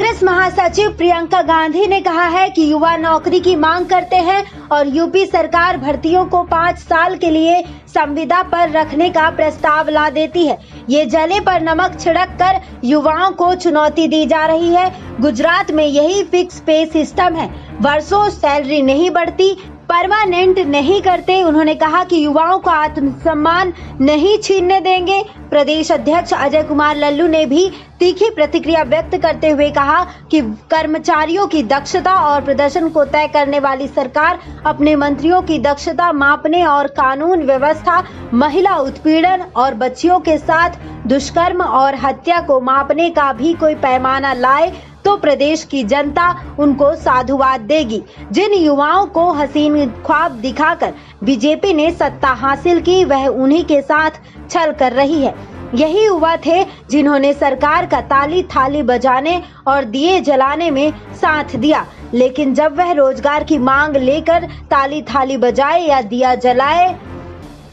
सचिव प्रियंका गांधी ने कहा है कि युवा नौकरी की मांग करते हैं और यूपी सरकार भर्तियों को पाँच साल के लिए संविदा पर रखने का प्रस्ताव ला देती है। ये जले पर नमक छिड़क कर युवाओं को चुनौती दी जा रही है। गुजरात में यही फिक्स पे सिस्टम है। वर्षों सैलरी नहीं बढ़ती परमानेंट नहीं करते। उन्होंने कहा कि युवाओं का आत्मसम्मान नहीं छीनने देंगे। प्रदेश अध्यक्ष अजय कुमार लल्लू ने भी तीखी प्रतिक्रिया व्यक्त करते हुए कहा कि कर्मचारियों की दक्षता और प्रदर्शन को तय करने वाली सरकार अपने मंत्रियों की दक्षता मापने और कानून व्यवस्था, महिला उत्पीड़न और बच्चियों के साथ दुष्कर्म और हत्या को मापने का भी कोई पैमाना लाए। तो प्रदेश की जनता उनको साधुवाद देगी। जिन युवाओं को हसीन ख्वाब दिखाकर बीजेपी ने सत्ता हासिल की, वह उन्हीं के साथ छल कर रही है। यही युवा थे जिन्होंने सरकार का ताली थाली बजाने और दिए जलाने में साथ दिया। लेकिन जब वह रोज़गार की मांग लेकर ताली थाली बजाए या दिया जलाए,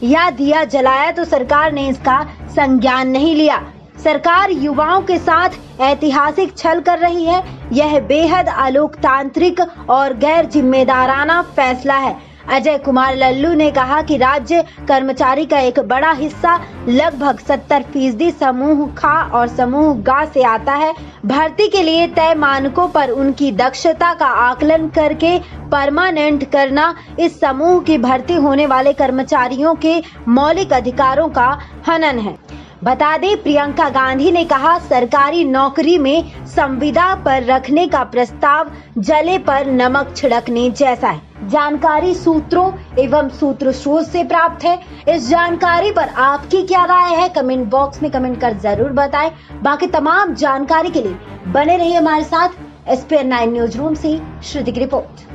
या दिया जलाया तो सरकार ने इसका संज्ञान नहीं लिया। सरकार युवाओं के साथ ऐतिहासिक छल कर रही है। यह बेहद अलोकतांत्रिक और गैर जिम्मेदाराना फैसला है। अजय कुमार लल्लू ने कहा कि राज्य कर्मचारी का एक बड़ा हिस्सा लगभग 70 फ़ीसदी समूह खा और समूह गा से आता है। भर्ती के लिए तय मानकों पर उनकी दक्षता का आकलन करके परमानेंट करना इस समूह की भर्ती होने वाले कर्मचारियों के मौलिक अधिकारों का हनन है। बता दें, प्रियंका गांधी ने कहा, सरकारी नौकरी में संविदा पर रखने का प्रस्ताव जले पर नमक छिड़कने जैसा है। जानकारी सूत्रों एवं सूत्र स्रोत से प्राप्त है। इस जानकारी पर आपकी क्या राय है? कमेंट बॉक्स में कमेंट कर ज़रूर बताएँ। बाकी तमाम जानकारी के लिए बने रहिए हमारे साथ। एस पी न्यूज़ रूम से श्रुति की रिपोर्ट।